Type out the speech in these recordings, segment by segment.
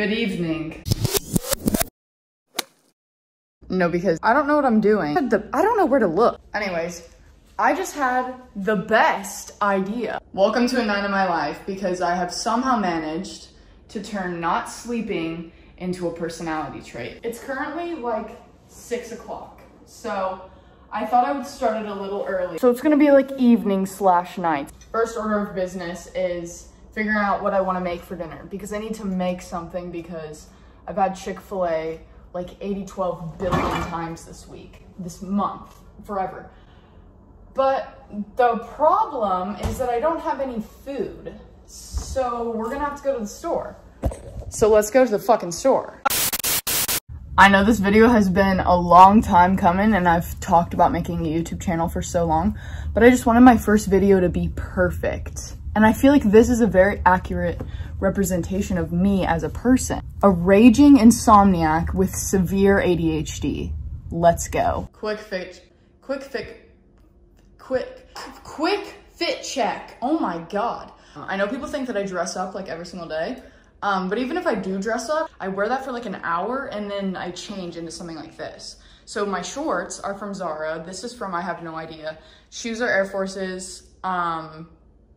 Good evening. No, because I don't know what I'm doing. I don't know where to look. Anyways, I just had the best idea. Welcome to a night of my life because I have somehow managed to turn not sleeping into a personality trait. It's currently like six o'clock. So I thought I would start it a little early. So it's gonna be like evening slash night. First order of business is figuring out what I wanna make for dinner because I need to make something because I've had Chick-fil-A like 80, 12 billion times this week, this month, forever. But the problem is that I don't have any food. So we're gonna have to go to the store. So let's go to the fucking store. I know this video has been a long time coming and I've talked about making a YouTube channel for so long, but I just wanted my first video to be perfect. And I feel like this is a very accurate representation of me as a person. A raging insomniac with severe ADHD. Let's go. Quick fit, quick fit, quick, quick fit check. Oh my God. I know people think that I dress up like every single day, um, but even if I do dress up, I wear that for like an hour and then I change into something like this. So my shorts are from Zara. This is from I have no idea. Shoes are Air Forces. Um,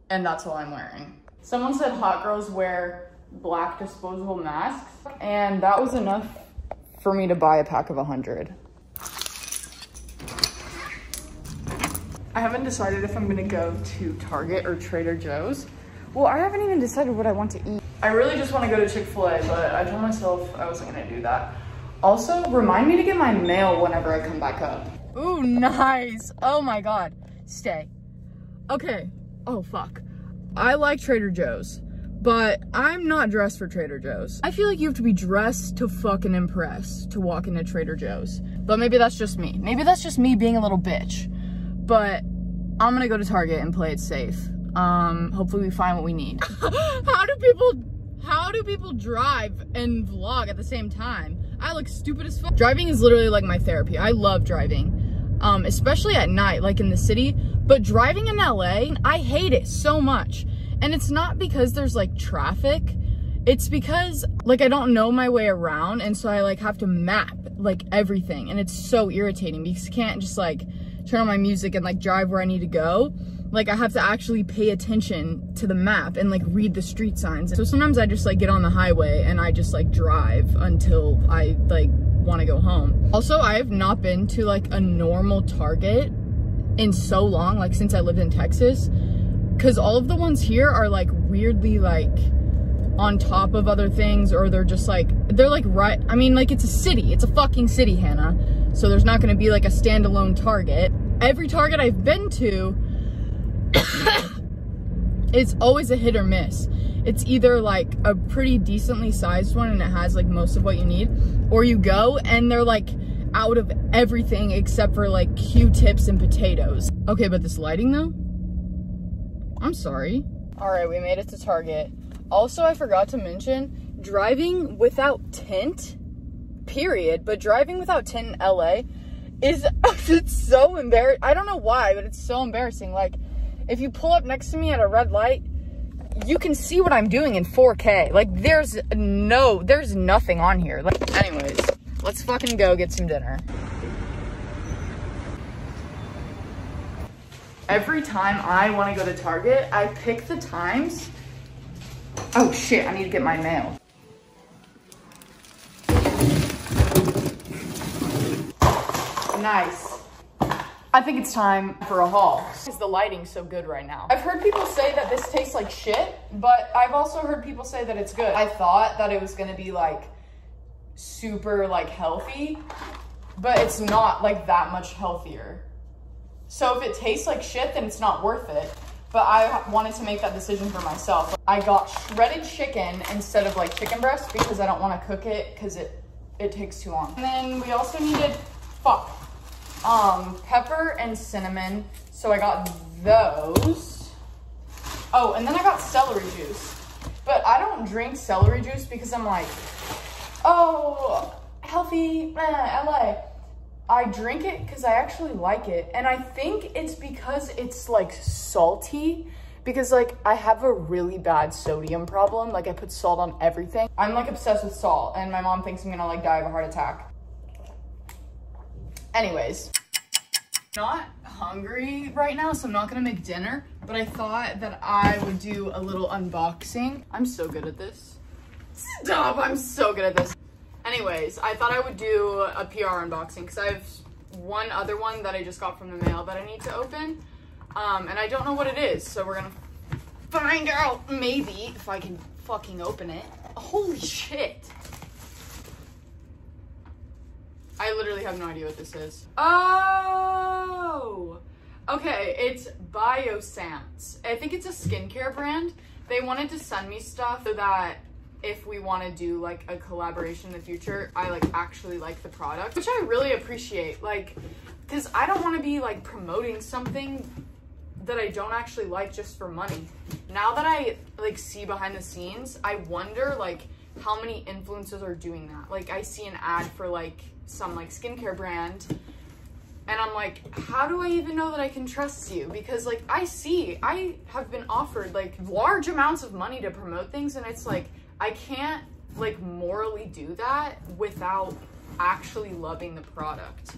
and that's all I'm wearing. Someone said hot girls wear black disposable masks, and that was enough for me to buy a pack of 100. I haven't decided if I'm gonna go to Target or Trader Joe's. Well, I haven't even decided what I want to eat. I really just want to go to Chick-fil-A, but I told myself I wasn't gonna do that. Also, remind me to get my mail whenever I come back up. Ooh, nice. Oh my God. Stay. Okay, oh fuck. I like Trader Joe's, but I'm not dressed for Trader Joe's. I feel like you have to be dressed to fucking impress to walk into Trader Joe's. But maybe that's just me. Maybe that's just me being a little bitch. But I'm gonna go to Target and play it safe. Um, hopefully we find what we need. how do people, how do people drive and vlog at the same time? I look stupid as fuck. Driving is literally like my therapy. I love driving, um, especially at night, like in the city. But driving in LA, I hate it so much. And it's not because there's like traffic. It's because like I don't know my way around and so I like have to map like everything and it's so irritating because I can't just like turn on my music and like drive where I need to go. Like I have to actually pay attention to the map and like read the street signs. So sometimes I just like get on the highway and I just like drive until I like want to go home. Also, I have not been to like a normal Target in so long, like since I lived in Texas. Cause all of the ones here are like weirdly like on top of other things or they're just like, they're like right, I mean like it's a city, it's a fucking city, Hannah. So there's not gonna be like a standalone Target. Every Target I've been to, it's always a hit or miss. It's either like a pretty decently sized one and it has like most of what you need, or you go and they're like out of everything except for like Q-tips and potatoes. Okay, but this lighting though? I'm sorry. All right, we made it to Target. Also, I forgot to mention, driving without tint, period, but driving without tint in LA is, it's so embarrassing. I don't know why, but it's so embarrassing. Like, if you pull up next to me at a red light, you can see what I'm doing in 4K. Like, there's no, there's nothing on here. Like, anyways. Let's fucking go get some dinner. Every time I want to go to Target, I pick the times. Oh shit, I need to get my mail. Nice. I think it's time for a haul. Because the lighting's so good right now. I've heard people say that this tastes like shit, but I've also heard people say that it's good. I thought that it was gonna be like super like healthy, but it's not like that much healthier. So if it tastes like shit, then it's not worth it. But I wanted to make that decision for myself. I got shredded chicken instead of like chicken breast because I don't want to cook it because it, it takes too long. And then we also needed, fuck, um, pepper and cinnamon. So I got those. Oh, and then I got celery juice. But I don't drink celery juice because I'm like, oh, healthy, eh, LA. I drink it because I actually like it. And I think it's because it's like salty because like I have a really bad sodium problem. Like I put salt on everything. I'm like obsessed with salt and my mom thinks I'm gonna like die of a heart attack. Anyways, not hungry right now, so I'm not gonna make dinner, but I thought that I would do a little unboxing. I'm so good at this. Stop, I'm so good at this. Anyways, I thought I would do a PR unboxing because I have one other one that I just got from the mail that I need to open. Um, and I don't know what it is, so we're gonna find out maybe if I can fucking open it. Holy shit. I literally have no idea what this is. Oh! Okay, it's Biossance. I think it's a skincare brand. They wanted to send me stuff so that if we want to do like a collaboration in the future, I like actually like the product, which I really appreciate. Like, because I don't want to be like promoting something that I don't actually like just for money. Now that I like see behind the scenes, I wonder like how many influencers are doing that. Like I see an ad for like some like skincare brand and I'm like, how do I even know that I can trust you? Because like I see, I have been offered like large amounts of money to promote things and it's like I can't like morally do that without actually loving the product.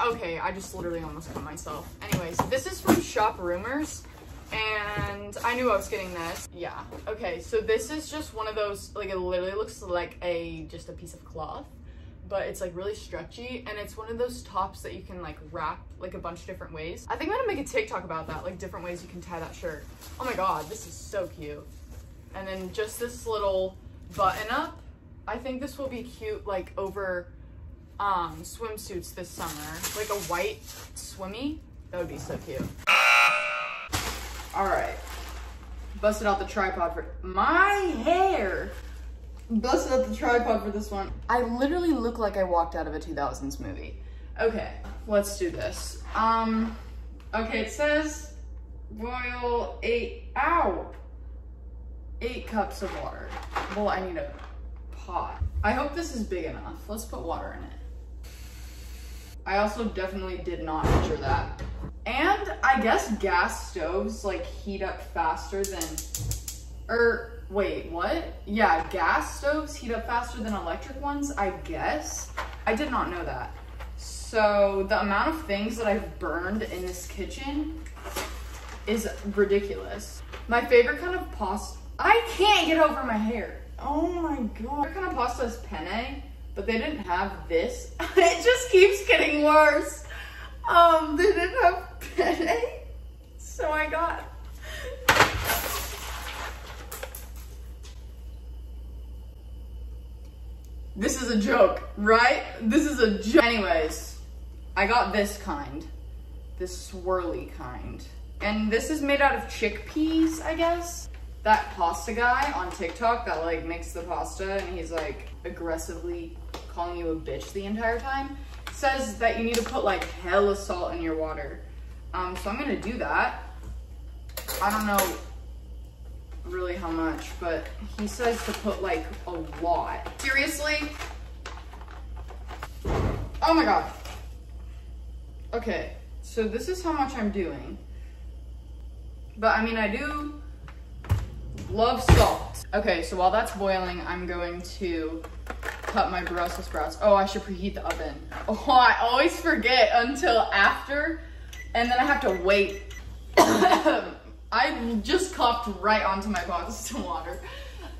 Okay, I just literally almost cut myself. Anyways, this is from Shop Rumors and I knew I was getting this. Yeah. Okay, so this is just one of those like it literally looks like a just a piece of cloth but it's like really stretchy and it's one of those tops that you can like wrap like a bunch of different ways. I think I'm gonna make a TikTok about that, like different ways you can tie that shirt. Oh my god, this is so cute. And then just this little button up. I think this will be cute like over um, swimsuits this summer. Like a white swimmy. That would be so cute. All right. Busted out the tripod for my hair busted out the tripod for this one. I literally look like I walked out of a 2000s movie. Okay, let's do this. Um, okay, it says boil eight, ow, eight cups of water. Well, I need a pot. I hope this is big enough. Let's put water in it. I also definitely did not measure that. And I guess gas stoves like heat up faster than, or er, Wait, what? Yeah, gas stoves heat up faster than electric ones, I guess. I did not know that. So the amount of things that I've burned in this kitchen is ridiculous. My favorite kind of pasta, I can't get over my hair. Oh my God. My kind of pasta is penne, but they didn't have this. it just keeps getting worse. Um, they didn't have penne, so I got This is a joke, right? This is a joke. Anyways, I got this kind. This swirly kind. And this is made out of chickpeas, I guess. That pasta guy on TikTok that like makes the pasta and he's like aggressively calling you a bitch the entire time says that you need to put like hella salt in your water. Um, so I'm gonna do that. I don't know really how much, but he says to put like a lot. Seriously? Oh my God. Okay, so this is how much I'm doing. But I mean, I do love salt. Okay, so while that's boiling, I'm going to cut my Brussels sprouts. Oh, I should preheat the oven. Oh, I always forget until after, and then I have to wait I just coughed right onto my box of water.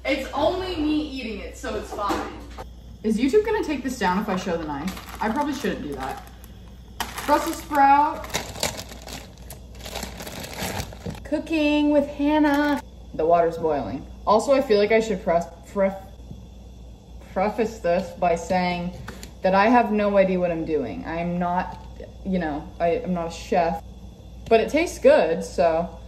It's only me eating it, so it's fine. Is YouTube gonna take this down if I show the knife? I probably shouldn't do that. Brussels sprout. Cooking with Hannah. The water's boiling. Also, I feel like I should pref pref preface this by saying that I have no idea what I'm doing. I'm not, you know, I, I'm not a chef, but it tastes good, so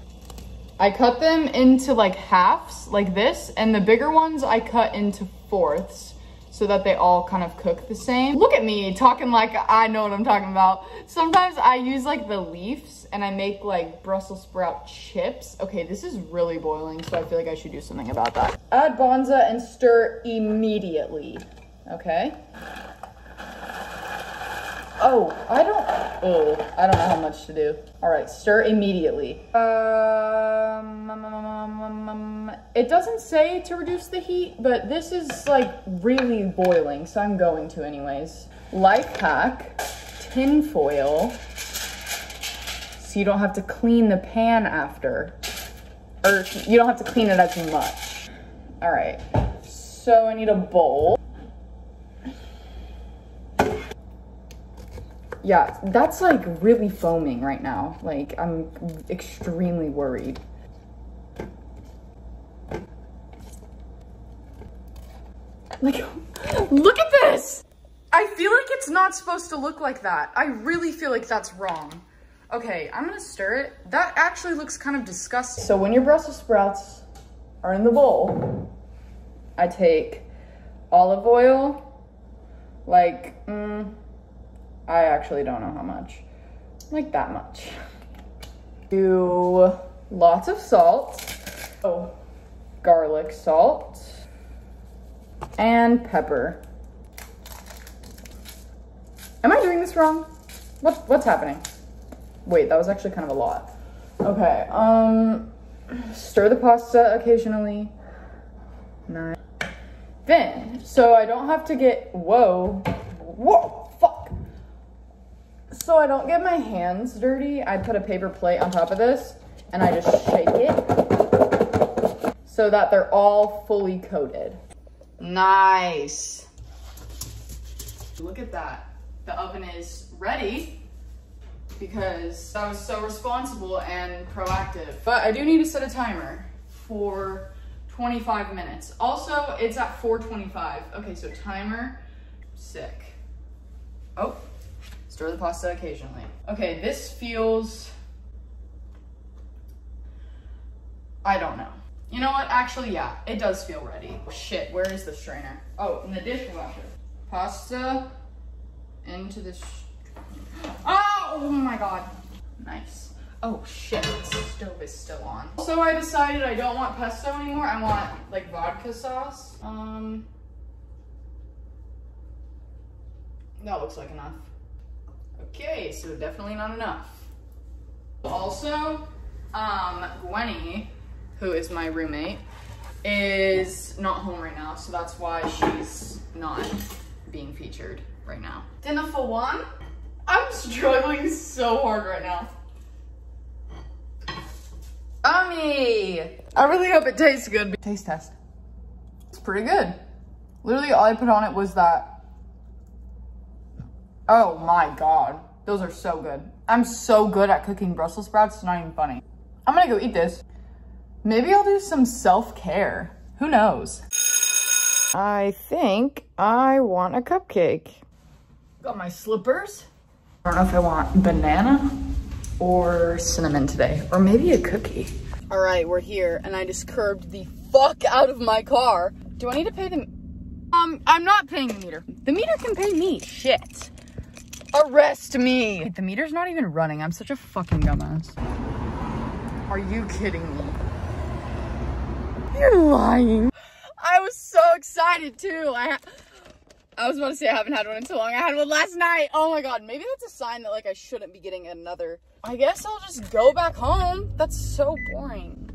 I cut them into like halves like this and the bigger ones I cut into fourths so that they all kind of cook the same. Look at me talking like I know what I'm talking about. Sometimes I use like the leaves and I make like Brussels sprout chips. Okay, this is really boiling, so I feel like I should do something about that. Add Banza and stir immediately, okay? Oh, I don't, oh, I don't know how much to do. All right, stir immediately. Um, um, um, um, it doesn't say to reduce the heat, but this is like really boiling, so I'm going to anyways. Life hack, tin foil, so you don't have to clean the pan after. Or you don't have to clean it as much. All right, so I need a bowl. Yeah, that's like really foaming right now. Like I'm extremely worried. Like, look at this! I feel like it's not supposed to look like that. I really feel like that's wrong. Okay, I'm gonna stir it. That actually looks kind of disgusting. So when your Brussels sprouts are in the bowl, I take olive oil, like, mm, I actually don't know how much, like that much. Do lots of salt, oh, garlic salt, and pepper. Am I doing this wrong? What, what's happening? Wait, that was actually kind of a lot. Okay, um, stir the pasta occasionally. Nine. Then, so I don't have to get, whoa, whoa. So I don't get my hands dirty, I put a paper plate on top of this and I just shake it so that they're all fully coated. Nice. Look at that. The oven is ready because I was so responsible and proactive. But I do need to set a timer for 25 minutes. Also, it's at 425. Okay, so timer, sick. Oh, stir the pasta occasionally. Okay, this feels, I don't know. You know what, actually, yeah, it does feel ready. Shit, where is the strainer? Oh, in the dishwasher. Pasta into this Oh, oh my god. Nice. Oh shit, the stove is still on. So I decided I don't want pesto anymore. I want like vodka sauce. Um, that looks like enough. Okay, so definitely not enough. Also, um, Gwenny, who is my roommate, is not home right now, so that's why she's not being featured right now. Dinner for one? I'm struggling so hard right now. Ummy! I really hope it tastes good. Taste test. It's pretty good. Literally all I put on it was that. Oh my god. Those are so good. I'm so good at cooking Brussels sprouts, it's not even funny. I'm gonna go eat this. Maybe I'll do some self-care. Who knows? I think I want a cupcake. Got my slippers. I don't know if I want banana or cinnamon today, or maybe a cookie. All right, we're here, and I just curbed the fuck out of my car. Do I need to pay the, um, I'm not paying the meter. The meter can pay me, shit. Arrest me. The meter's not even running. I'm such a fucking dumbass. Are you kidding me? You're lying. I was so excited too. I I was about to say I haven't had one in so long. I had one last night. Oh my god, maybe that's a sign that like I shouldn't be getting another. I guess I'll just go back home. That's so boring.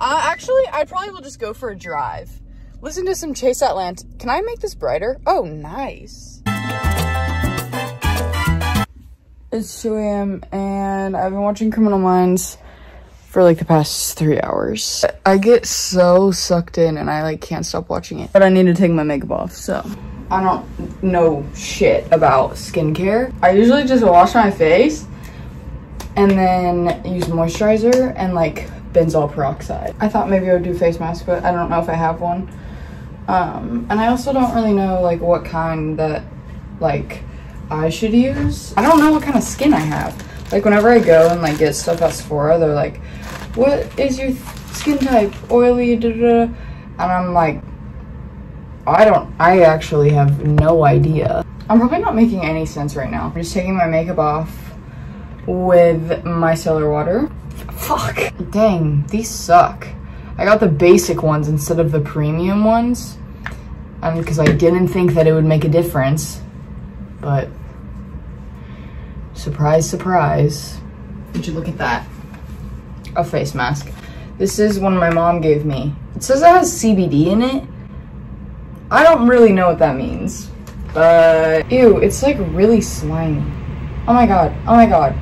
Uh, actually, I probably will just go for a drive. Listen to some Chase Atlantic. Can I make this brighter? Oh, nice. It's 2 a.m. and I've been watching Criminal Minds for like the past three hours. I get so sucked in and I like can't stop watching it. But I need to take my makeup off, so. I don't know shit about skincare. I usually just wash my face and then use moisturizer and like benzoyl peroxide. I thought maybe I would do face mask, but I don't know if I have one. Um, and I also don't really know like what kind that like I should use. I don't know what kind of skin I have. Like whenever I go and like get stuff at Sephora, they're like, what is your skin type? Oily, da, da. And I'm like, I don't, I actually have no idea. I'm probably not making any sense right now. I'm just taking my makeup off with micellar water. Fuck. Dang, these suck. I got the basic ones instead of the premium ones. Um, because I didn't think that it would make a difference. But surprise, surprise. Would you look at that? A face mask. This is one my mom gave me. It says it has CBD in it. I don't really know what that means, but ew, it's like really slimy. Oh my god, oh my god.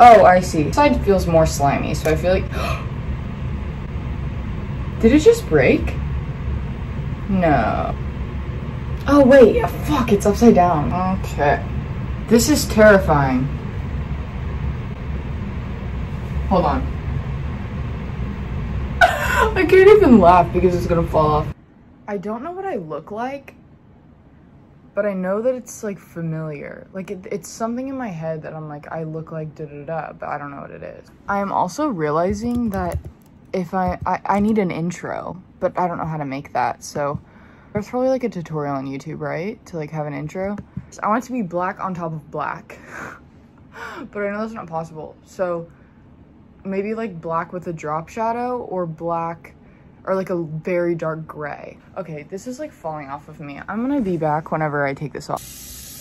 Oh, I see. This side feels more slimy, so I feel like... Did it just break? No. Oh wait, fuck, it's upside down. Okay. This is terrifying. Hold on. I can't even laugh because it's gonna fall off. I don't know what I look like, but I know that it's like familiar. Like it, it's something in my head that I'm like, I look like da da da, but I don't know what it is. I am also realizing that if I, I, I need an intro, but I don't know how to make that. So there's probably like a tutorial on YouTube, right? To like have an intro. I want it to be black on top of black, but I know that's not possible. So maybe like black with a drop shadow or black or like a very dark gray. Okay, this is like falling off of me. I'm gonna be back whenever I take this off.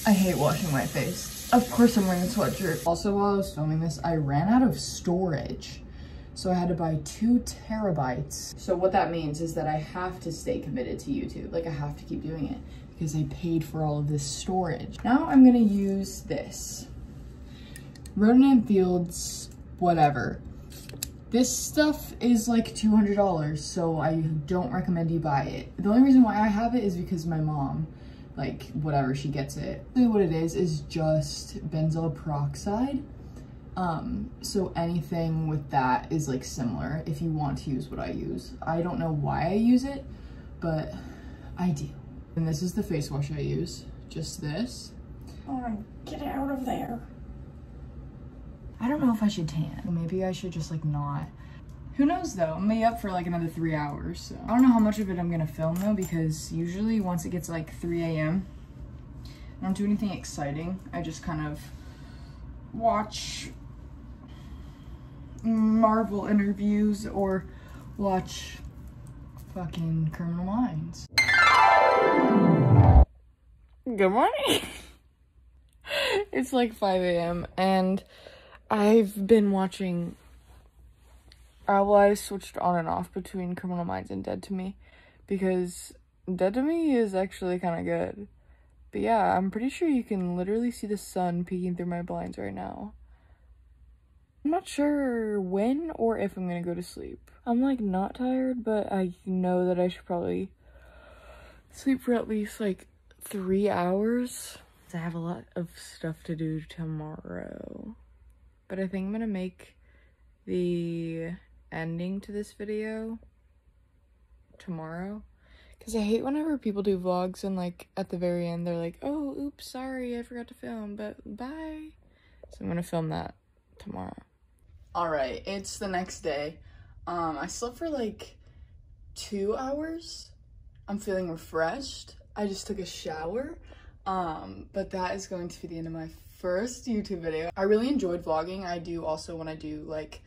I hate washing my face. Of course I'm wearing a sweatshirt. Also, while I was filming this, I ran out of storage. So I had to buy two terabytes. So what that means is that I have to stay committed to YouTube. Like I have to keep doing it because I paid for all of this storage. Now I'm gonna use this. Rodan Fields, whatever. This stuff is like $200, so I don't recommend you buy it. The only reason why I have it is because my mom, like, whatever, she gets it. What it is, is just benzoyl peroxide. Um, so anything with that is like similar if you want to use what I use. I don't know why I use it, but I do. And this is the face wash I use, just this. Oh, get it out of there. I don't know if I should tan. Maybe I should just like not. Who knows though, I'm be up for like another three hours. So I don't know how much of it I'm gonna film though because usually once it gets like 3 a.m. I don't do anything exciting. I just kind of watch Marvel interviews or watch fucking Criminal Minds. Good morning. it's like 5 a.m. and I've been watching. Uh, well, I switched on and off between Criminal Minds and Dead to Me because Dead to Me is actually kind of good. But yeah, I'm pretty sure you can literally see the sun peeking through my blinds right now. I'm not sure when or if I'm gonna go to sleep. I'm like not tired, but I know that I should probably sleep for at least like three hours. I have a lot of stuff to do tomorrow but I think I'm gonna make the ending to this video tomorrow because I hate whenever people do vlogs and like at the very end they're like oh oops sorry I forgot to film but bye so I'm gonna film that tomorrow all right it's the next day um I slept for like two hours I'm feeling refreshed I just took a shower um but that is going to be the end of my first YouTube video. I really enjoyed vlogging. I do also when I do like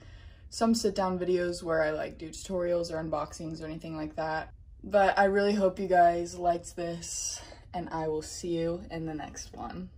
some sit down videos where I like do tutorials or unboxings or anything like that. But I really hope you guys liked this and I will see you in the next one.